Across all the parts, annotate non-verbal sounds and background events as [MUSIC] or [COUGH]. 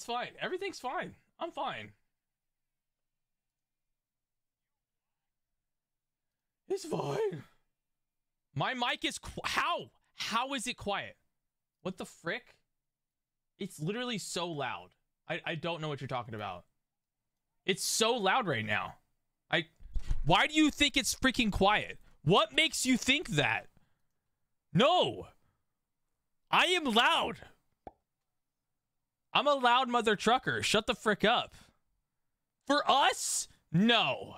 Everything's fine. Everything's fine. I'm fine. It's fine. My mic is how? How is it quiet? What the frick? It's literally so loud. I I don't know what you're talking about. It's so loud right now. I why do you think it's freaking quiet? What makes you think that? No. I am loud. I'm a loud mother trucker. Shut the frick up. For us? No.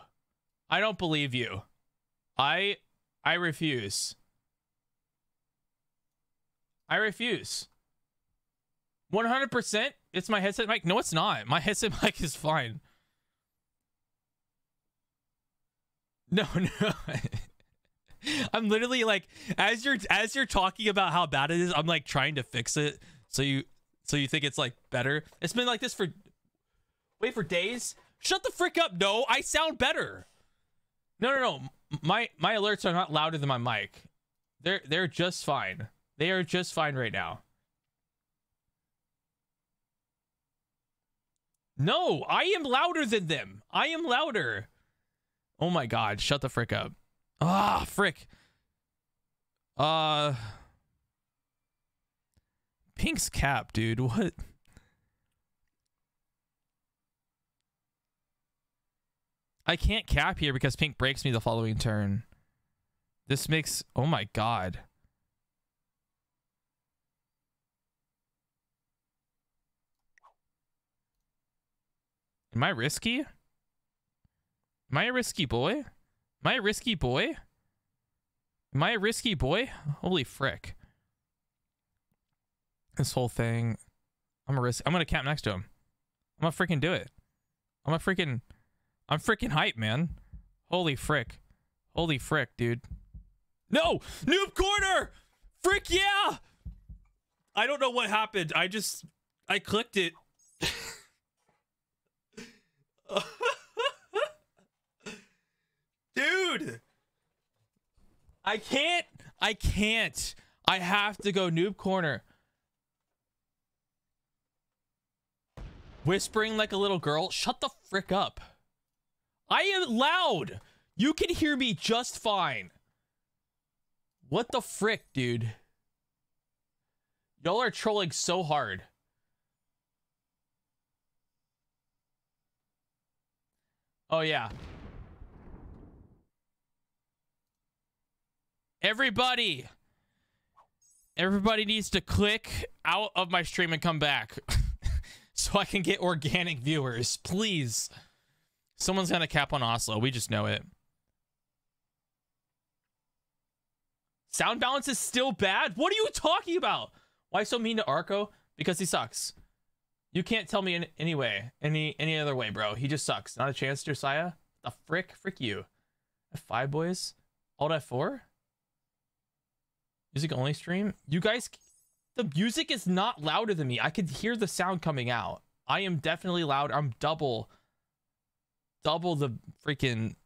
I don't believe you. I I refuse. I refuse. 100% it's my headset mic. No, it's not. My [LAUGHS] headset mic is fine. No, [LAUGHS] no. I'm literally like as you're as you're talking about how bad it is, I'm like trying to fix it so you so you think it's like better. It's been like this for wait for days. Shut the frick up. No, I sound better. No, no, no. My my alerts are not louder than my mic. They're they're just fine. They are just fine right now. No, I am louder than them. I am louder. Oh my god, shut the frick up. Ah, frick. Uh Pink's cap, dude. What? I can't cap here because Pink breaks me the following turn. This makes oh my god. Am I risky? Am I a risky boy? Am I a risky boy? Am I a risky boy? Holy frick. This whole thing. I'm a risk. I'm gonna camp next to him. I'm gonna freaking do it. I'm a freaking. I'm freaking hype, man. Holy frick. Holy frick, dude. No! Noob corner! Frick yeah! I don't know what happened. I just. I clicked it. Dude! I can't. I can't. I have to go noob corner. Whispering like a little girl. Shut the frick up. I am loud. You can hear me just fine. What the frick, dude? Y'all are trolling so hard. Oh, yeah. Everybody. Everybody needs to click out of my stream and come back. [LAUGHS] so I can get organic viewers. Please. Someone's gonna cap on Oslo. We just know it. Sound balance is still bad? What are you talking about? Why so mean to Arco? Because he sucks. You can't tell me in any way, any any other way, bro. He just sucks. Not a chance, Josiah. The frick, frick you. F5 boys. Alt F4. Music only stream. You guys, the music is not louder than me. I could hear the sound coming out. I am definitely loud. I'm double, double the freaking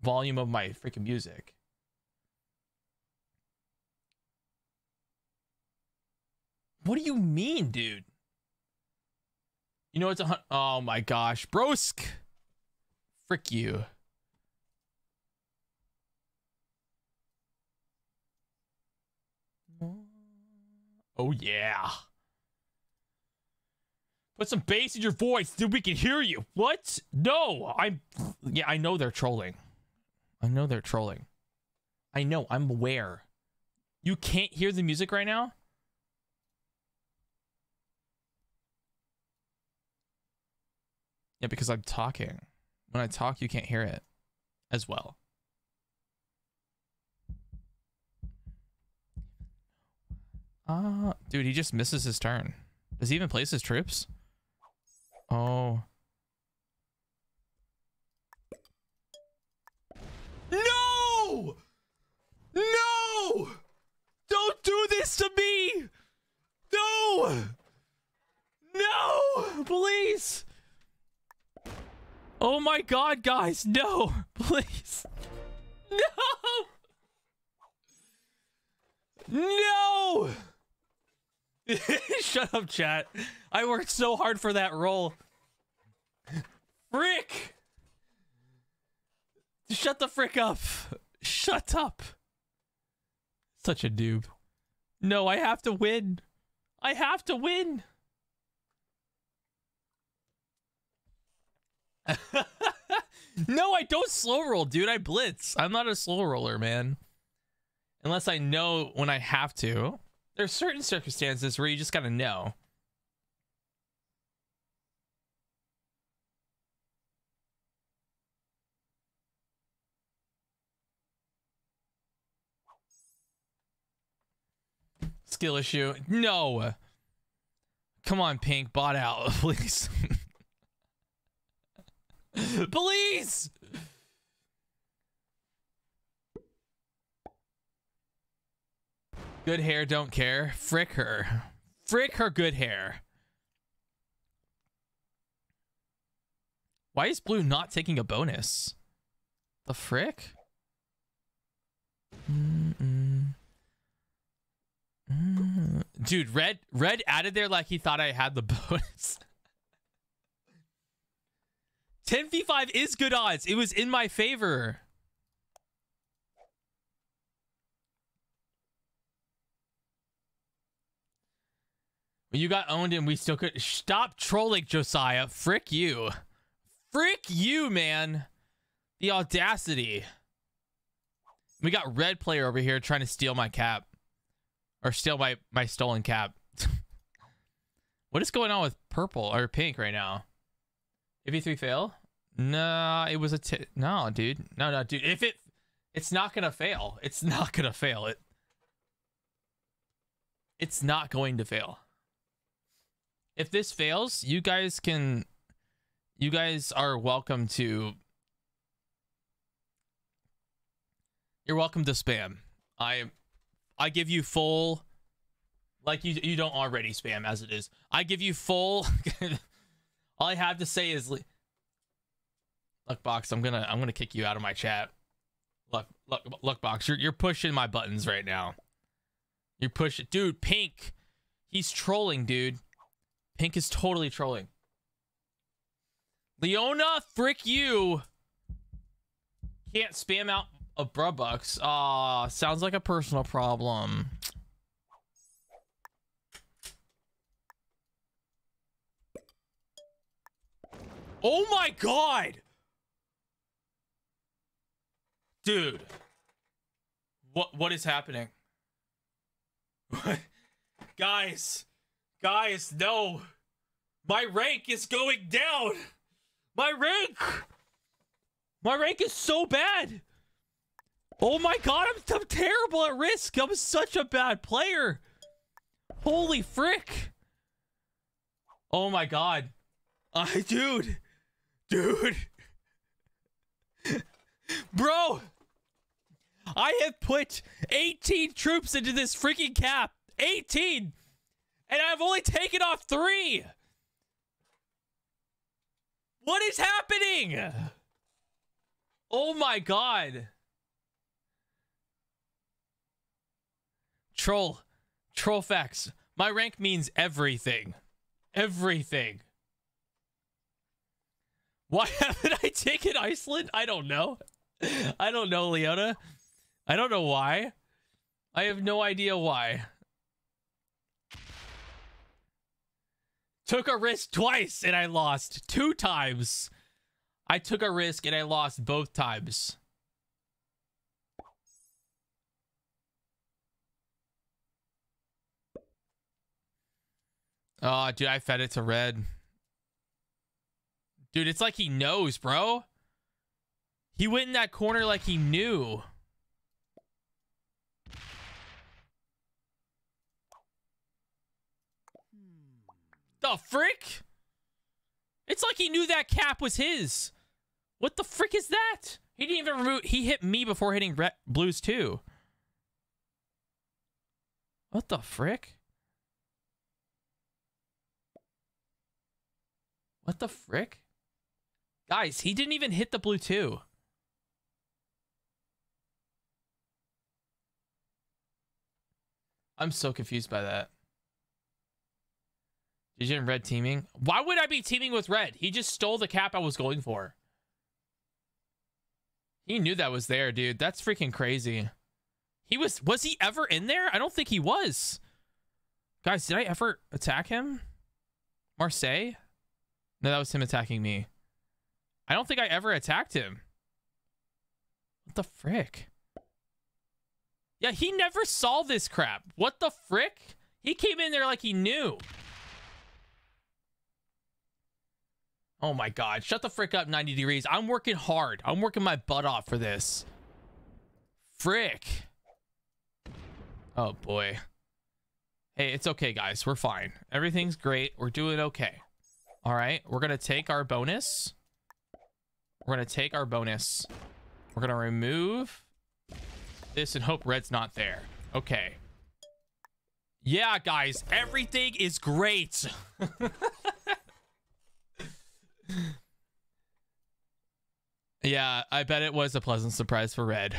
volume of my freaking music. What do you mean, dude? You know it's a oh my gosh, brosk. Frick you. Oh yeah. Put some bass in your voice dude. we can hear you. What? No, I'm yeah, I know they're trolling. I know they're trolling. I know, I'm aware. You can't hear the music right now? Yeah, because I'm talking. When I talk, you can't hear it as well. Ah, uh, dude, he just misses his turn. Does he even place his troops? Oh. No! No! Don't do this to me! No! No! Please! Oh my god, guys, no! [LAUGHS] Please! No! No! [LAUGHS] Shut up, chat. I worked so hard for that role. Frick! Shut the frick up. Shut up. Such a noob. No, I have to win. I have to win. [LAUGHS] no, I don't slow roll, dude. I blitz. I'm not a slow roller, man. Unless I know when I have to. There's certain circumstances where you just gotta know. Skill issue. No. Come on, Pink. Bot out, [LAUGHS] please. please! Good hair, don't care. Frick her. Frick her good hair. Why is blue not taking a bonus? The frick? Mm -mm. Mm. Dude, red red added there like he thought I had the [LAUGHS] bonus. 10v5 is good odds. It was in my favor. You got owned and we still could. Stop trolling, Josiah. Frick you. Frick you, man. The audacity. We got red player over here trying to steal my cap. Or steal my, my stolen cap. [LAUGHS] what is going on with purple or pink right now? If E3 fail? No, it was a no, dude. No, no, dude. If it it's not gonna fail. It's not gonna fail. It it's not going to fail. If this fails, you guys can you guys are welcome to You're welcome to spam. I I give you full like you you don't already spam as it is. I give you full [LAUGHS] all I have to say is Look box, I'm gonna I'm gonna kick you out of my chat. Look look look box, you're you're pushing my buttons right now. You're pushing dude, pink. He's trolling, dude. Pink is totally trolling. Leona, frick you. Can't spam out a Brubucks. Aw, sounds like a personal problem. Oh my god! Dude. What what is happening? [LAUGHS] Guys. Guys, no. My rank is going down. My rank. My rank is so bad. Oh my god, I'm, I'm terrible at risk. I'm such a bad player. Holy frick. Oh my god. I, dude. Dude. [LAUGHS] Bro. I have put 18 troops into this freaking cap. 18. And I've only taken off three. What is happening? Oh my god. Troll. Troll facts. My rank means everything. Everything. Why [LAUGHS] haven't I taken Iceland? I don't know. I don't know, Leona. I don't know why. I have no idea why. Took a risk twice and I lost two times. I took a risk and I lost both times. Oh, dude, I fed it to red. Dude, it's like he knows, bro. He went in that corner like he knew. The frick? It's like he knew that cap was his. What the frick is that? He didn't even remove. He hit me before hitting red, blues too. What the frick? What the frick? Guys, he didn't even hit the blue two. I'm so confused by that. Did you in red teaming? Why would I be teaming with red? He just stole the cap I was going for. He knew that was there, dude. That's freaking crazy. He was was he ever in there? I don't think he was. Guys, did I ever attack him? Marseille? No, that was him attacking me. I don't think I ever attacked him. What the frick? Yeah, he never saw this crap. What the frick? He came in there like he knew. Oh my god. Shut the frick up, 90 degrees. I'm working hard. I'm working my butt off for this. Frick. Oh boy. Hey, it's okay, guys. We're fine. Everything's great. We're doing okay. All right. We're to take our bonus. We're to take our bonus. We're to remove this and hope red's not there. Okay. Yeah, guys. Everything is great. [LAUGHS] yeah, I bet it was a pleasant surprise for red.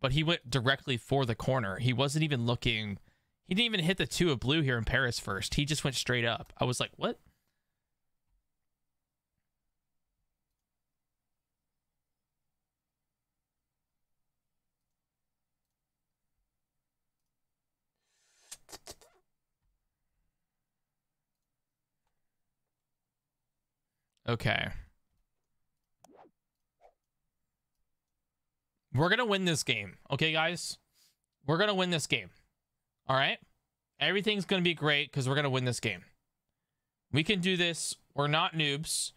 But he went directly for the corner. He wasn't even looking he didn't even hit the two of blue here in Paris first. He just went straight up. I was like, what? Okay. We're going to win this game. Okay, guys? We're going to win this game. All right. Everything's going to be great because we're going to win this game. We can do this. We're not noobs.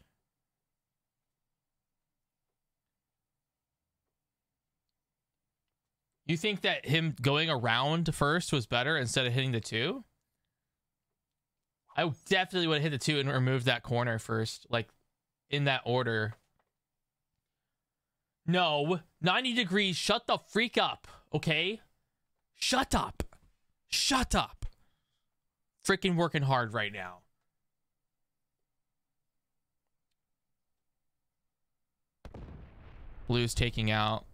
You think that him going around first was better instead of hitting the two? I definitely would have hit the two and removed that corner first, like in that order. No, 90 degrees. Shut the freak up, okay? Shut up. Shut up. Freaking working hard right now. Blue's taking out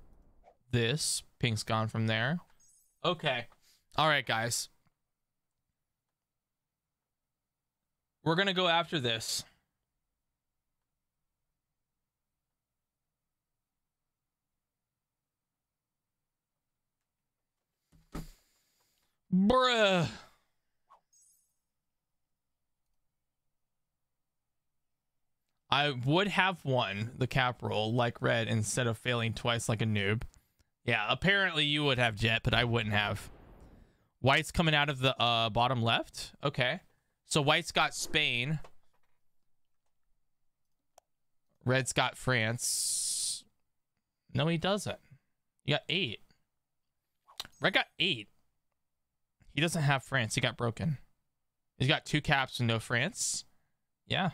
this. Pink's gone from there. Okay. All right, guys. We're going to go after this. Bruh. I would have won the cap roll like red instead of failing twice like a noob. Yeah, apparently you would have jet, but I wouldn't have. White's coming out of the uh, bottom left. Okay. So White's got Spain. Red's got France. No, he doesn't. You got eight. Red got eight. He doesn't have France. He got broken. He's got two caps and no France. Yeah.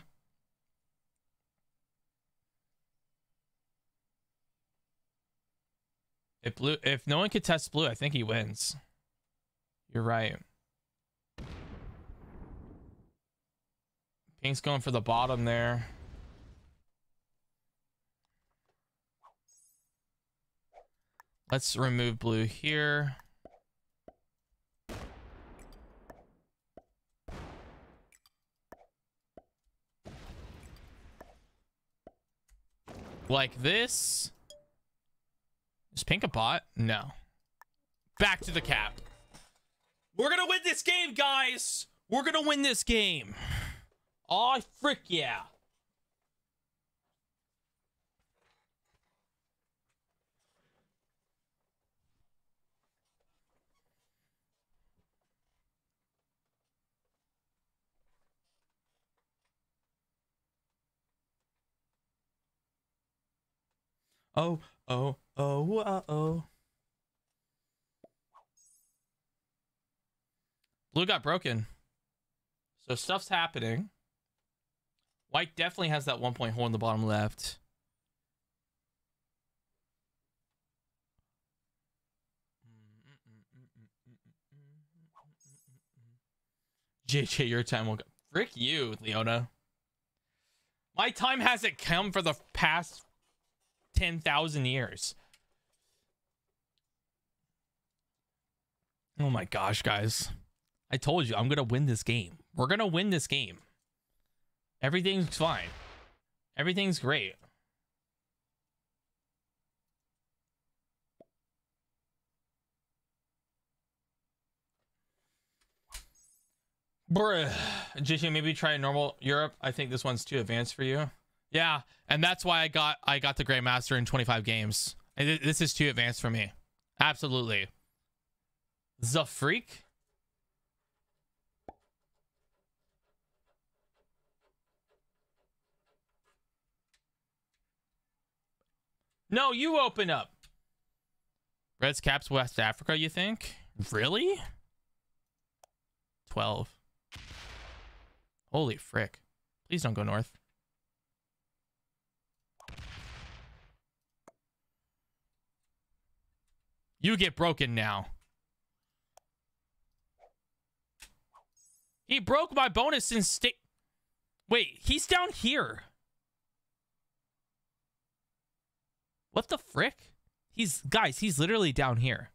If blue, if no one could test blue, I think he wins. You're right. Pink's going for the bottom there. Let's remove blue here. Like this. Is pink a bot? No. Back to the cap. We're gonna win this game, guys. We're gonna win this game. Oh, frick yeah. Oh, oh, oh, uh oh. Blue got broken. So stuff's happening. White definitely has that one point hole in the bottom left. JJ, your time will go. Frick you, Leona. My time hasn't come for the past 10,000 years. Oh my gosh, guys. I told you, I'm going to win this game. We're going to win this game. Everything's fine. Everything's great. Bruh. JC, maybe try normal Europe. I think this one's too advanced for you. Yeah, and that's why I got I got the Grandmaster in 25 games. This is too advanced for me. Absolutely. The freak? No, you open up. Reds Caps West Africa, you think? Really? 12. Holy frick. Please don't go north. You get broken now. He broke my bonus in state. Wait, he's down here. What the frick? He's guys, he's literally down here.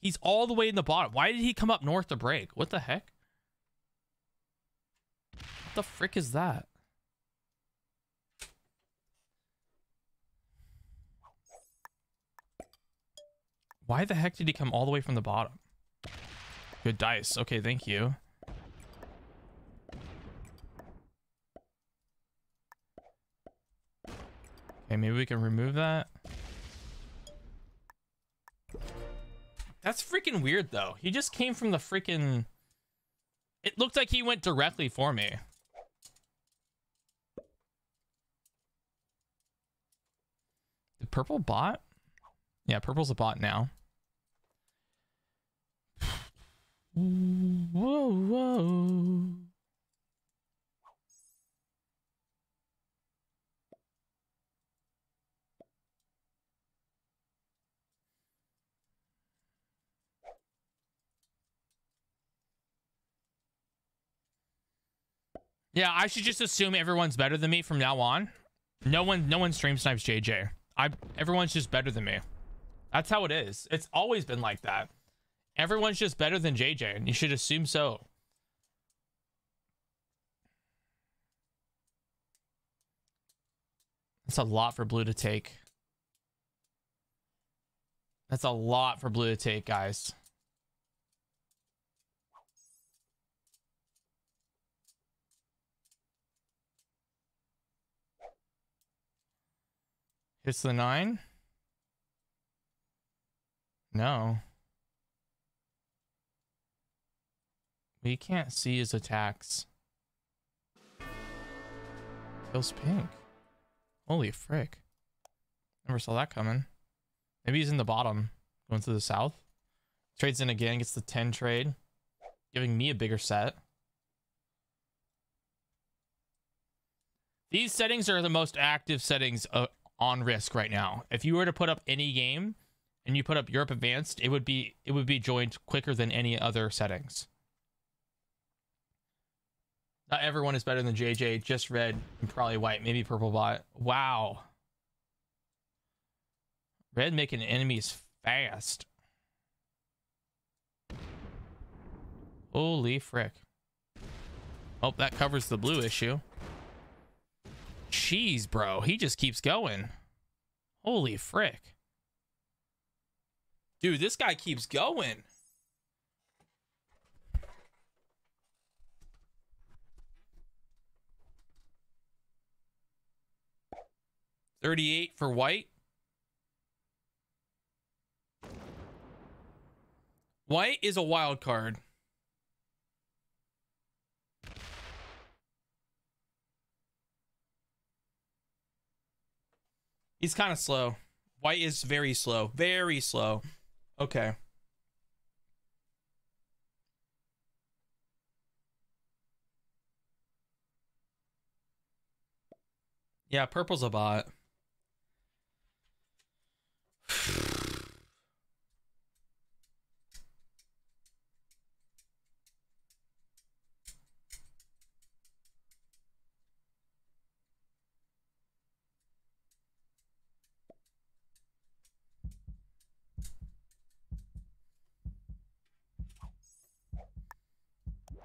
He's all the way in the bottom. Why did he come up north to break? What the heck? What the frick is that? Why the heck did he come all the way from the bottom? Good dice. Okay, thank you. Okay, maybe we can remove that. That's freaking weird, though. He just came from the freaking... It looked like he went directly for me. The purple bot? Yeah, purple's a bot now. Whoa, whoa. Yeah, I should just assume everyone's better than me from now on. No one, no one stream snipes JJ. I, everyone's just better than me. That's how it is. It's always been like that. Everyone's just better than JJ, and you should assume so. That's a lot for blue to take. That's a lot for blue to take, guys. Hits the nine. No. We can't see his attacks. Kills pink. Holy frick. Never saw that coming. Maybe he's in the bottom. Going to the south. Trades in again, gets the 10 trade. Giving me a bigger set. These settings are the most active settings uh, on risk right now. If you were to put up any game and you put up Europe Advanced, it would be it would be joined quicker than any other settings. Not everyone is better than JJ. Just red and probably white, maybe purple bot. Wow. Red making enemies fast. Holy frick. Oh, that covers the blue issue. Jeez, bro. He just keeps going. Holy frick. Dude, this guy keeps going. Thirty-eight for white. White is a wild card. He's kind of slow. White is very slow. Very slow. Okay. Yeah, purple's a bot.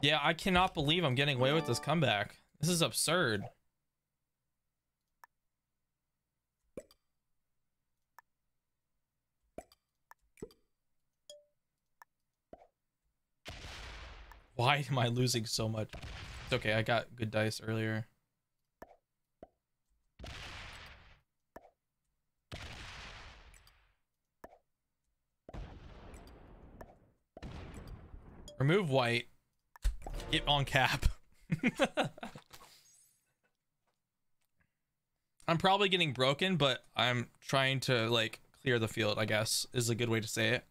Yeah, I cannot believe I'm getting away with this comeback. This is absurd. Why am I losing so much? It's okay, I got good dice earlier. Remove white. Get on cap. [LAUGHS] I'm probably getting broken, but I'm trying to like clear the field, I guess, is a good way to say it.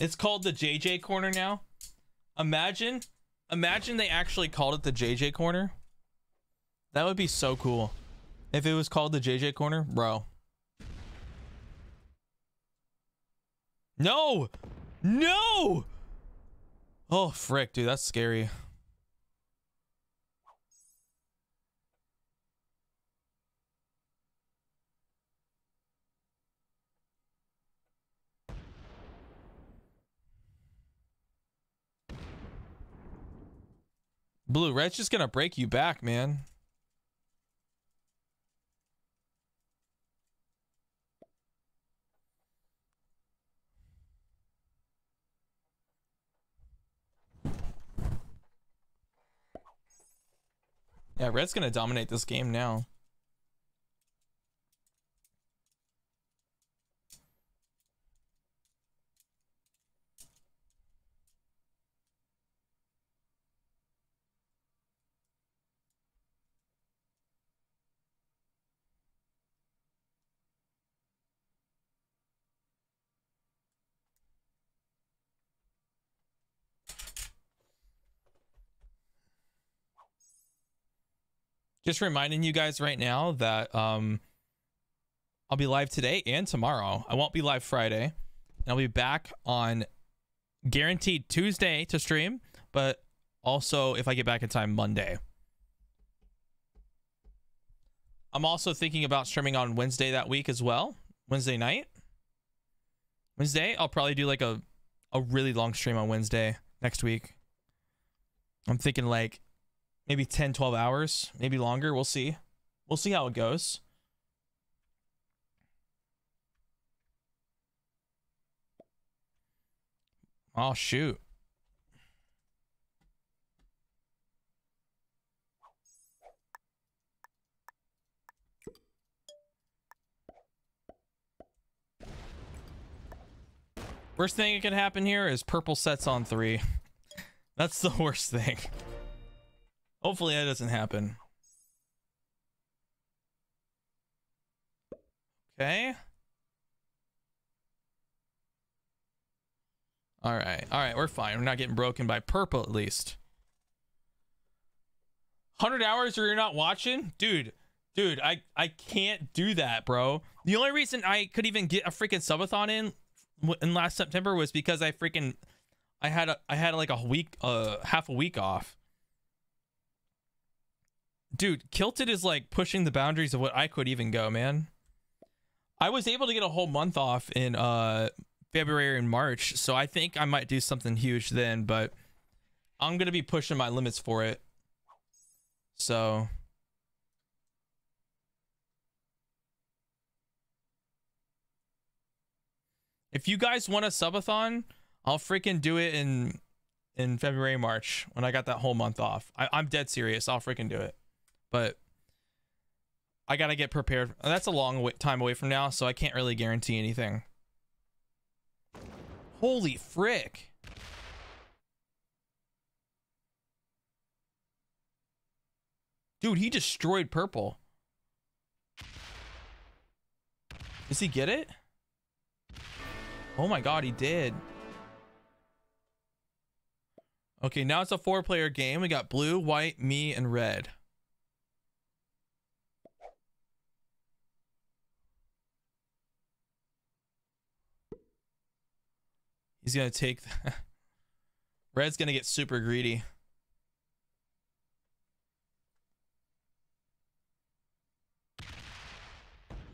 It's called the JJ corner now. Imagine, imagine they actually called it the JJ corner. That would be so cool. If it was called the JJ corner, bro. No! No! Oh, frick, dude, that's scary. Blue, red's just gonna break you back, man. Red's gonna dominate this game now. Just reminding you guys right now that um I'll be live today and tomorrow. I won't be live Friday. And I'll be back on guaranteed Tuesday to stream, but also if I get back in time Monday. I'm also thinking about streaming on Wednesday that week as well. Wednesday night. Wednesday, I'll probably do like a a really long stream on Wednesday next week. I'm thinking like maybe 10, 12 hours, maybe longer. We'll see. We'll see how it goes. Oh, shoot. Worst thing that can happen here is purple sets on three. [LAUGHS] That's the worst thing. Hopefully that doesn't happen. Okay. All right. All right. We're fine. We're not getting broken by purple at least. 100 hours or you're not watching? Dude, dude, I, I can't do that, bro. The only reason I could even get a freaking subathon in in last September was because I freaking I had a, I had like a week uh half a week off dude, Kilted is like pushing the boundaries of what I could even go, man. I was able to get a whole month off in uh February and March, so I think I might do something huge then, but I'm gonna be pushing my limits for it. So if you guys want a subathon, I'll freaking do it in in February, March when I got that whole month off. I, I'm dead serious. I'll freaking do it but I gotta get prepared. That's a long time away from now, so I can't really guarantee anything. Holy frick. Dude, he destroyed purple. Does he get it? Oh my god, he did. Okay, now it's a four player game. We got blue, white, me, and red. He's going to take... [LAUGHS] Red's going to get super greedy.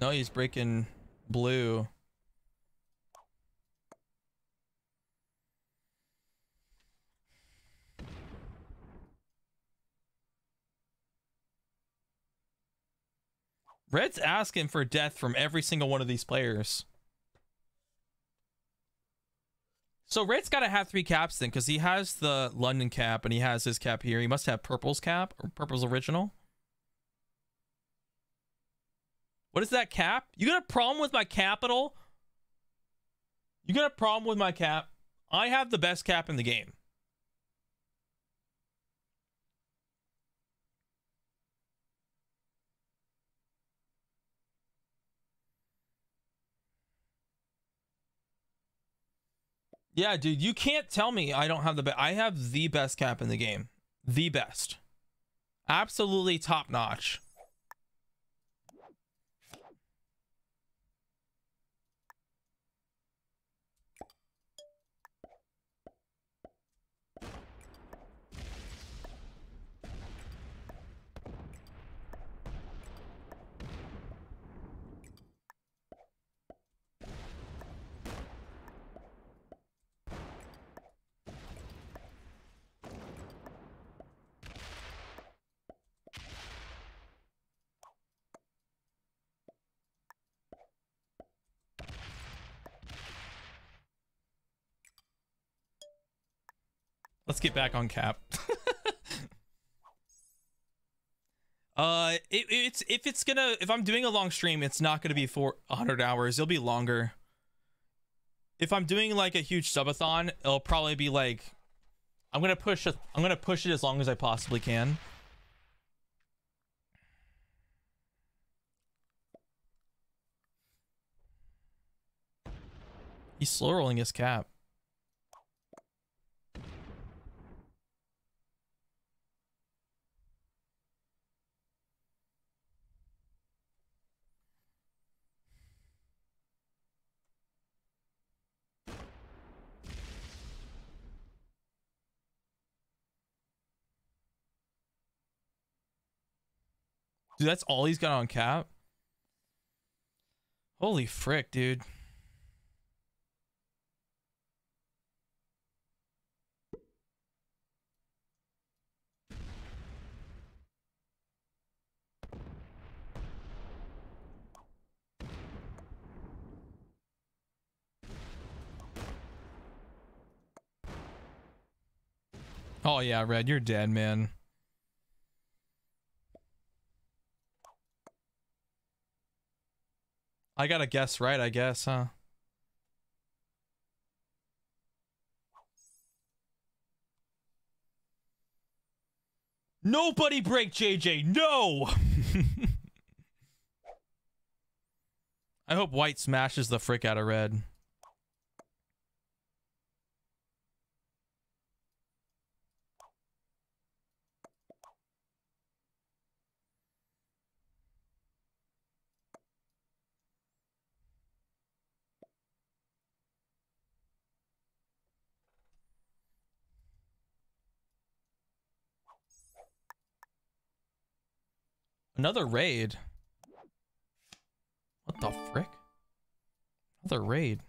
No, he's breaking blue. Red's asking for death from every single one of these players. So Red's got to have three caps then, because he has the London cap and he has his cap here. He must have Purple's cap or Purple's original. What is that cap? You got a problem with my capital? You got a problem with my cap? I have the best cap in the game. Yeah, dude, you can't tell me I don't have the best. I have the best cap in the game. The best. Absolutely top notch. Let's get back on cap. [LAUGHS] uh, it, it's if it's gonna if I'm doing a long stream, it's not gonna be for 100 hours. It'll be longer. If I'm doing like a huge subathon, it'll probably be like I'm gonna push I'm gonna push it as long as I possibly can. He's slow rolling his cap. Dude, that's all he's got on cap? Holy frick, dude. Oh yeah, Red, you're dead, man. I gotta guess right, I guess, huh? Nobody break JJ. No. [LAUGHS] I hope white smashes the frick out of red. Another raid. What the frick? Another raid.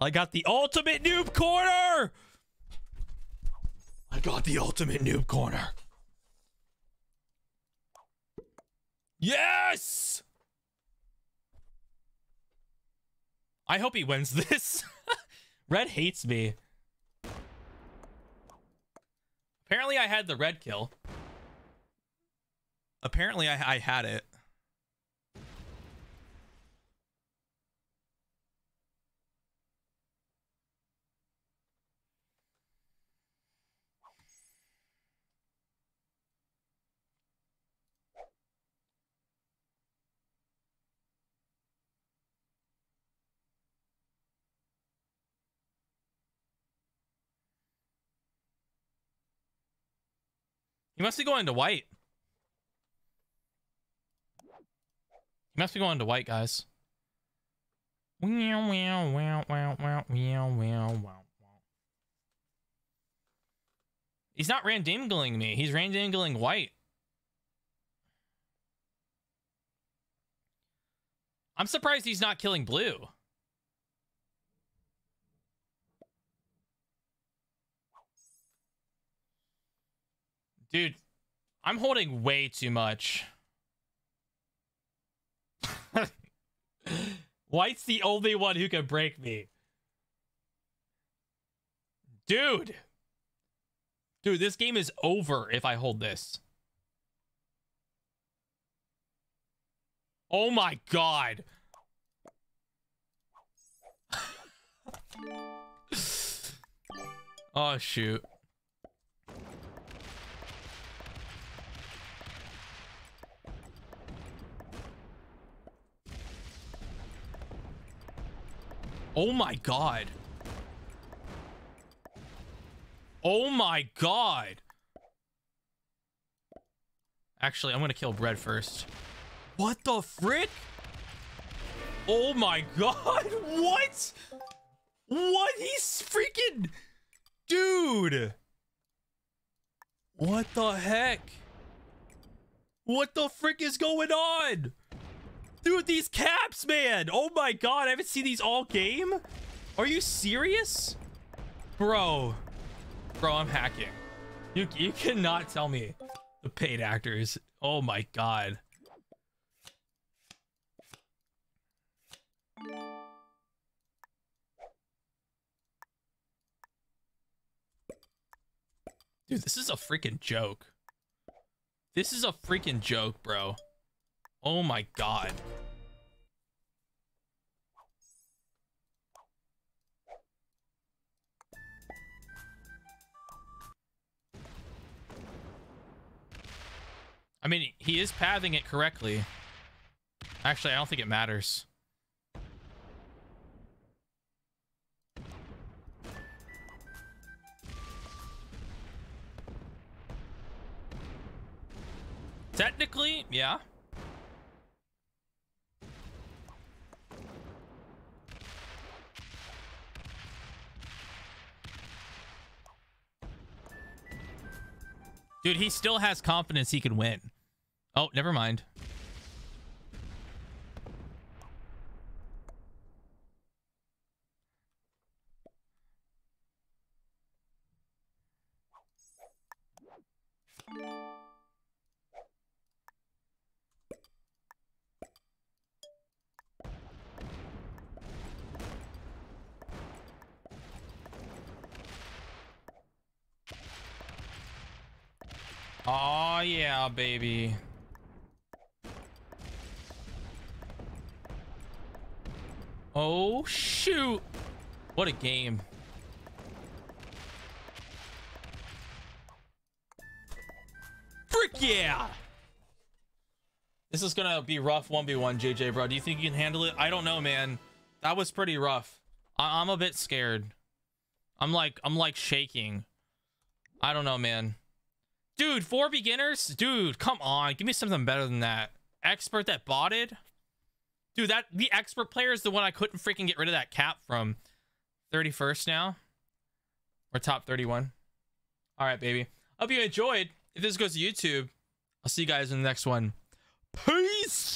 I got the ultimate noob corner. I got the ultimate noob corner. Yes! I hope he wins this. [LAUGHS] red hates me. Apparently I had the red kill. Apparently I, I had it. He must be going to white. He must be going to white, guys. Meow, meow, meow, meow, meow, meow, meow, meow. He's not randingling me. He's randingling white. I'm surprised he's not killing blue. Dude, I'm holding way too much. [LAUGHS] White's the only one who can break me. Dude. Dude, this game is over if I hold this. Oh my god. [LAUGHS] oh shoot. Oh my god. Oh my god. Actually, I'm gonna kill Bread first. What the frick? Oh my god, [LAUGHS] what? What? He's freaking... Dude! What the heck? What the frick is going on? Dude, these caps, man! Oh my god, I haven't seen these all game? Are you serious? Bro. Bro, I'm hacking. You, you cannot tell me the paid actors. Oh my god. Dude, this is a freaking joke. This is a freaking joke, bro. Oh my god. I mean, he is pathing it correctly. Actually, I don't think it matters. Technically, yeah. Dude, he still has confidence he can win. Oh, never mind. Oh, yeah, baby. Oh, shoot. What a game. Frick yeah! This is gonna be rough 1v1, JJ, bro. Do you think you can handle it? I don't know, man. That was pretty rough. I I'm a bit scared. I'm like, I'm like shaking. I don't know, man. Dude, for beginners? Dude, come on. Give me something better than that. Expert that botted? Dude, that the expert player is the one I couldn't freaking get rid of that cap from. 31st now. Or top 31. All right, baby. Hope you enjoyed. If this goes to YouTube, I'll see you guys in the next one. Peace!